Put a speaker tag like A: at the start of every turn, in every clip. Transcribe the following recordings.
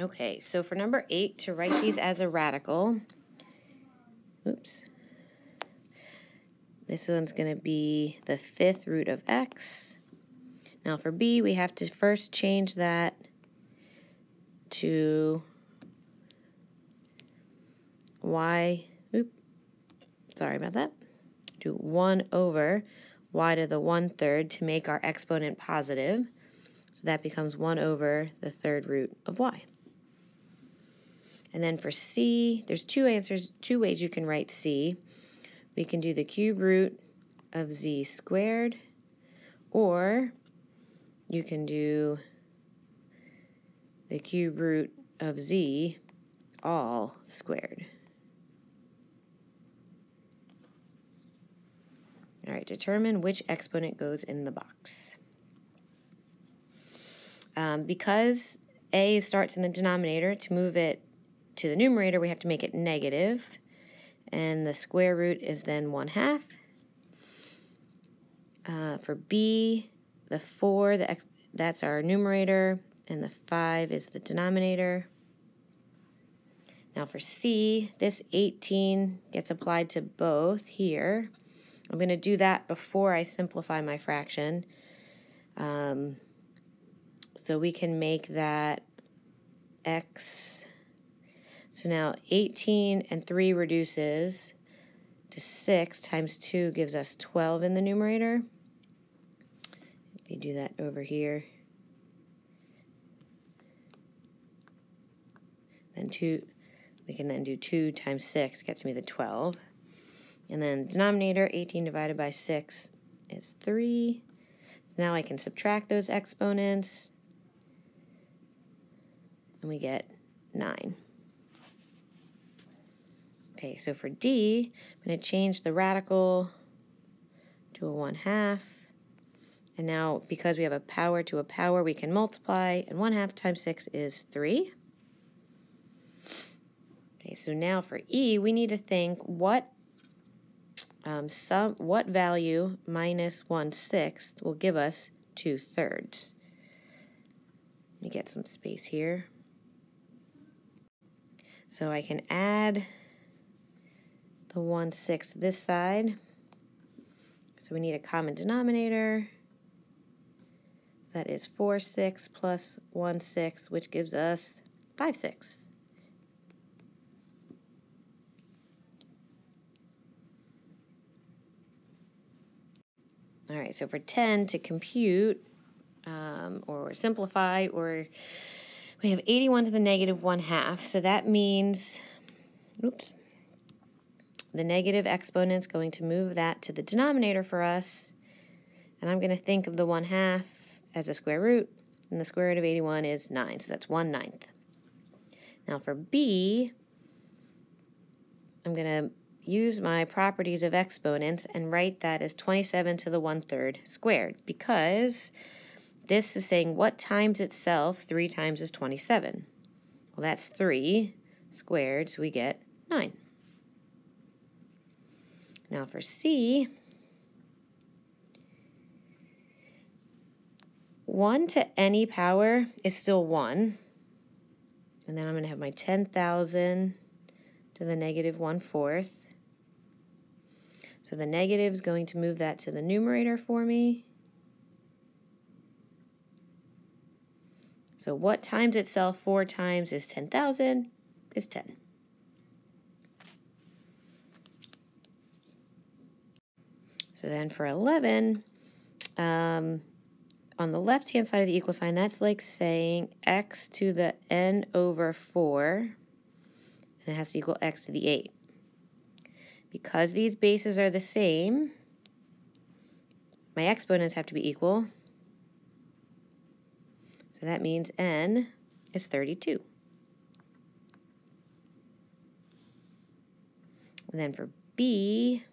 A: Okay, so for number 8, to write these as a radical, oops, this one's going to be the fifth root of x. Now for b, we have to first change that to y, oop, sorry about that, to 1 over y to the 1 third to make our exponent positive. So that becomes 1 over the third root of y. And then for c, there's two answers, two ways you can write c we can do the cube root of z squared, or you can do the cube root of z all squared. All right, determine which exponent goes in the box. Um, because a starts in the denominator, to move it to the numerator, we have to make it negative and the square root is then 1 half. Uh, for b, the 4, the x, that's our numerator, and the 5 is the denominator. Now for c, this 18 gets applied to both here. I'm going to do that before I simplify my fraction. Um, so we can make that x so now 18 and 3 reduces to 6 times 2 gives us 12 in the numerator. If you do that over here, then 2, we can then do 2 times 6 gets me the 12. And then denominator, 18 divided by 6 is 3. So now I can subtract those exponents, and we get 9. Okay, so for D, I'm going to change the radical to a 1 half. And now, because we have a power to a power, we can multiply. And 1 half times 6 is 3. Okay, so now for E, we need to think what um, some what value minus 1 sixth will give us 2 thirds. Let me get some space here. So I can add the 1 6 this side. So we need a common denominator. That is 4 6 plus 1 6, which gives us 5 6. All right, so for 10 to compute um, or simplify, or we have 81 to the negative 1 half. So that means, oops, the negative exponent's going to move that to the denominator for us. And I'm going to think of the 1 half as a square root. And the square root of 81 is 9, so that's 1 ninth. Now for b, I'm going to use my properties of exponents and write that as 27 to the 1 third squared because this is saying what times itself 3 times is 27. Well, that's 3 squared, so we get 9. Now for C, 1 to any power is still 1. And then I'm going to have my 10,000 to the negative 1 fourth. So the negative is going to move that to the numerator for me. So what times itself 4 times is 10,000 is 10. So then for 11, um, on the left-hand side of the equal sign, that's like saying x to the n over 4, and it has to equal x to the 8. Because these bases are the same, my exponents have to be equal. So that means n is 32. And then for b,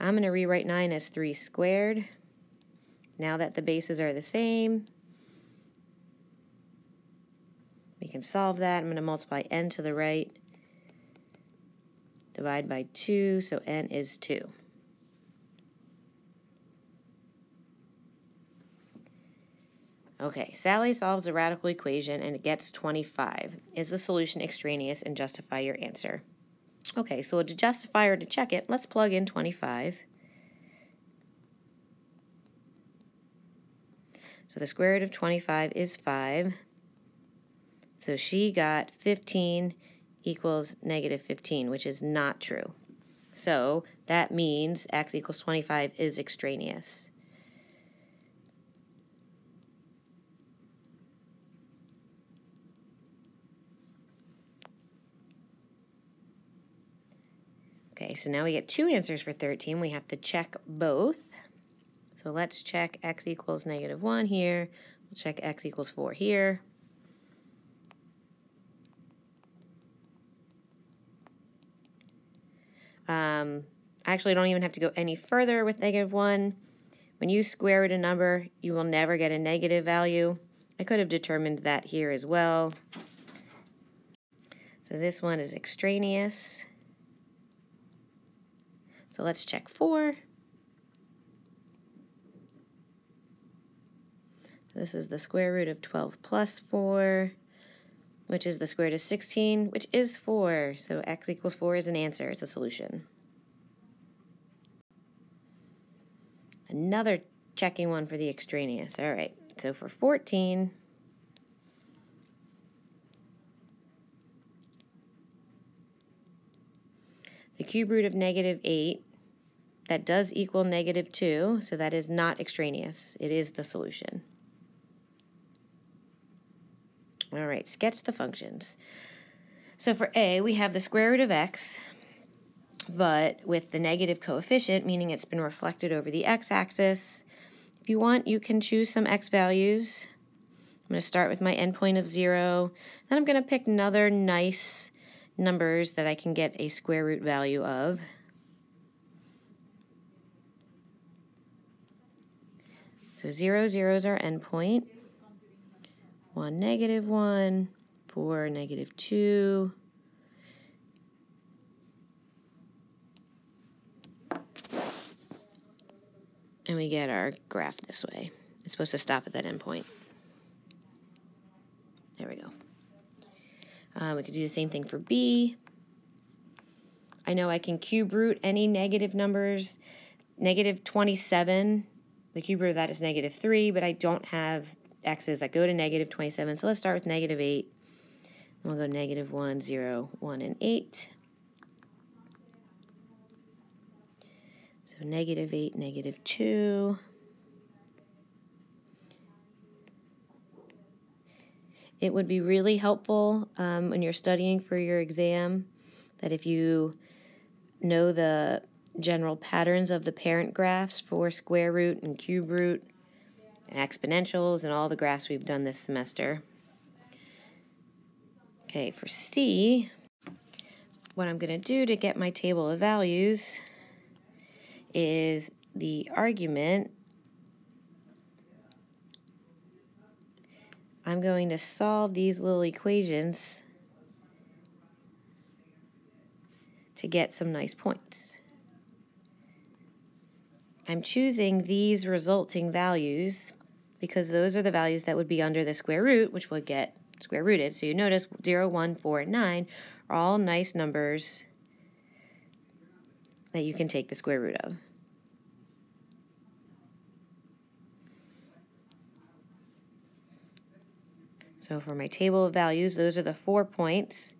A: I'm going to rewrite 9 as 3 squared. Now that the bases are the same, we can solve that. I'm going to multiply n to the right, divide by 2, so n is 2. Okay, Sally solves a radical equation and it gets 25. Is the solution extraneous and justify your answer? Okay, so to justify or to check it, let's plug in 25. So the square root of 25 is 5. So she got 15 equals negative 15, which is not true. So that means x equals 25 is extraneous. Okay, so now we get two answers for 13. We have to check both. So let's check x equals negative 1 here. We'll check x equals 4 here. Um, I actually don't even have to go any further with negative 1. When you square root a number, you will never get a negative value. I could have determined that here as well. So this one is extraneous. So let's check 4. This is the square root of 12 plus 4, which is the square root of 16, which is 4. So x equals 4 is an answer. It's a solution. Another checking one for the extraneous. All right, so for 14, the cube root of negative 8 that does equal negative 2, so that is not extraneous. It is the solution. All right, sketch the functions. So for a, we have the square root of x, but with the negative coefficient, meaning it's been reflected over the x-axis. If you want, you can choose some x values. I'm going to start with my endpoint of 0. Then I'm going to pick another nice numbers that I can get a square root value of. So 0, 0 is our endpoint. 1, negative 1, 4, negative 2. And we get our graph this way. It's supposed to stop at that endpoint. There we go. Uh, we could do the same thing for b. I know I can cube root any negative numbers. Negative 27 the cube root of that is negative 3, but I don't have x's that go to negative 27. So let's start with negative 8. And we'll go negative 1, 0, 1, and 8. So negative 8, negative 2. It would be really helpful um, when you're studying for your exam that if you know the general patterns of the parent graphs for square root and cube root and exponentials and all the graphs we've done this semester. Okay, for C, what I'm going to do to get my table of values is the argument. I'm going to solve these little equations to get some nice points. I'm choosing these resulting values because those are the values that would be under the square root, which would get square rooted. So you notice 0, 1, 4, and 9 are all nice numbers that you can take the square root of. So for my table of values, those are the four points.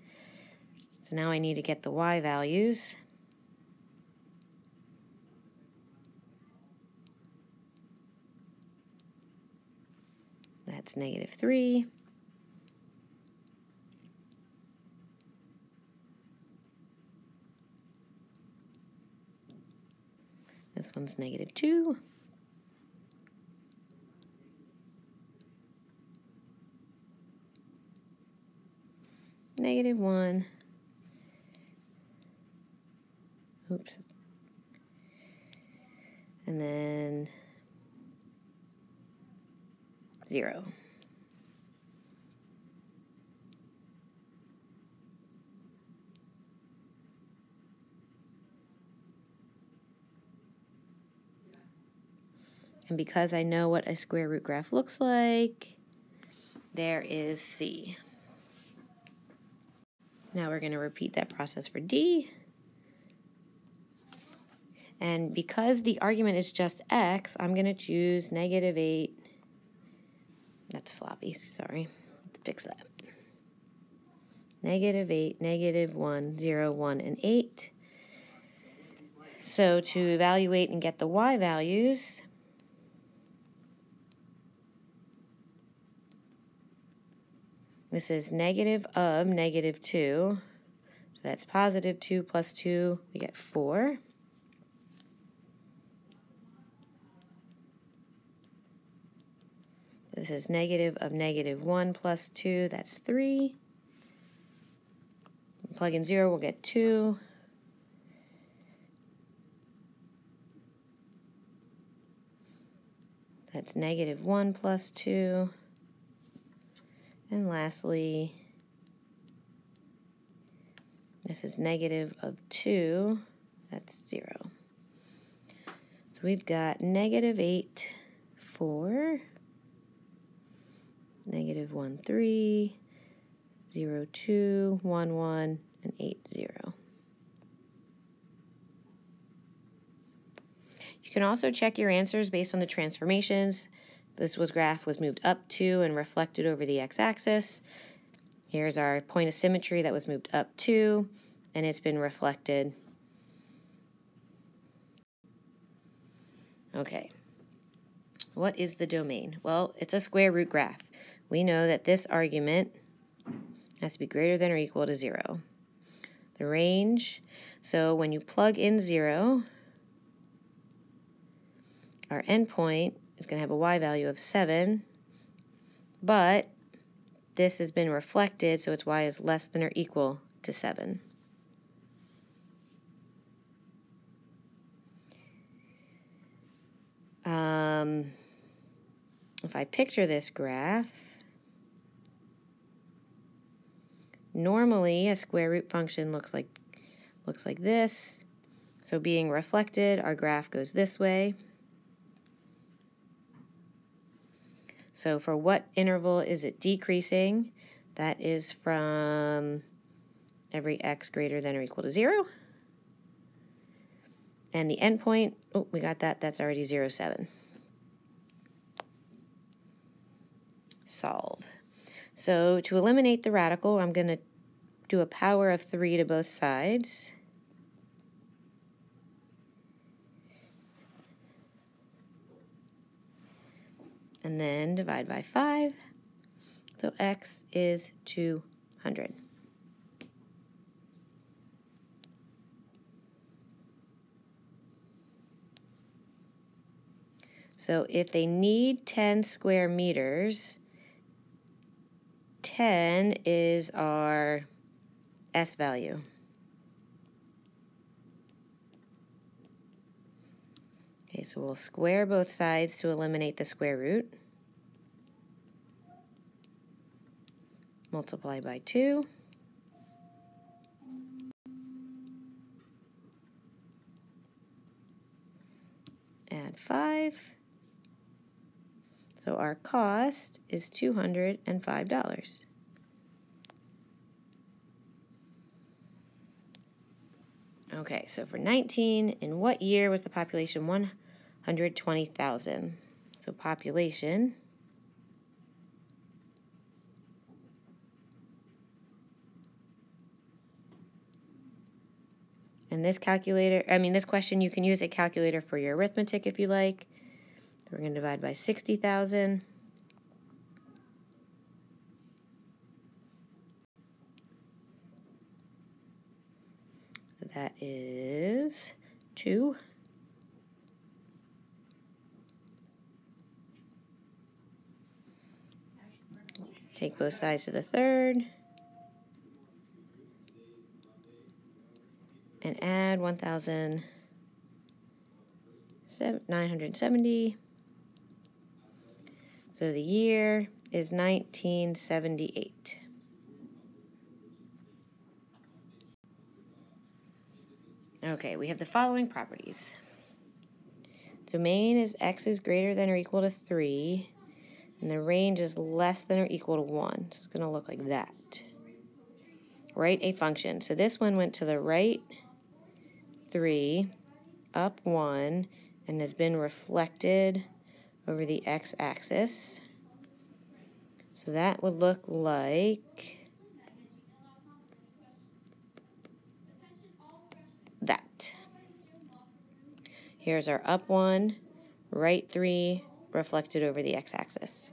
A: So now I need to get the y values. That's negative 3. This one's negative 2. Negative 1. Oops. And then 0. And because I know what a square root graph looks like, there is C. Now we're going to repeat that process for D. And because the argument is just x, I'm going to choose negative 8. That's sloppy, sorry. Let's fix that. Negative 8, negative 1, 0, 1, and 8. So to evaluate and get the y values, this is negative of negative 2. So that's positive 2 plus 2, we get 4. This is negative of negative 1 plus 2, that's 3. Plug in 0, we'll get 2. That's negative 1 plus 2. And lastly, this is negative of 2. That's 0. So we've got negative 8, 4 negative 1, 3, 0, 2, 1, 1, and 8, 0. You can also check your answers based on the transformations. This was graph was moved up to and reflected over the x-axis. Here's our point of symmetry that was moved up to, and it's been reflected. Okay. What is the domain? Well, it's a square root graph we know that this argument has to be greater than or equal to 0. The range, so when you plug in 0, our endpoint is going to have a y value of 7, but this has been reflected, so its y is less than or equal to 7. Um, if I picture this graph, Normally, a square root function looks like, looks like this. So being reflected, our graph goes this way. So for what interval is it decreasing? That is from every x greater than or equal to 0. And the endpoint, oh, we got that, that's already 0, 7. Solve. So to eliminate the radical, I'm going to do a power of 3 to both sides. And then divide by 5. So x is 200. So if they need 10 square meters, 10 is our S value. Okay, so we'll square both sides to eliminate the square root. Multiply by 2. Add 5. So our cost is $205. Okay, so for 19, in what year was the population 120,000? So population And this calculator, I mean, this question, you can use a calculator for your arithmetic if you like. We're going to divide by 60,000. That is 2. Take both sides to the third. And add 1,970. So the year is 1978. Okay, we have the following properties. Domain is x is greater than or equal to 3. and the range is less than or equal to 1. So it's going to look like that. Write a function. So this one went to the right 3, up 1, and has been reflected over the x-axis. So that would look like that. Here's our up 1, right 3, reflected over the x-axis.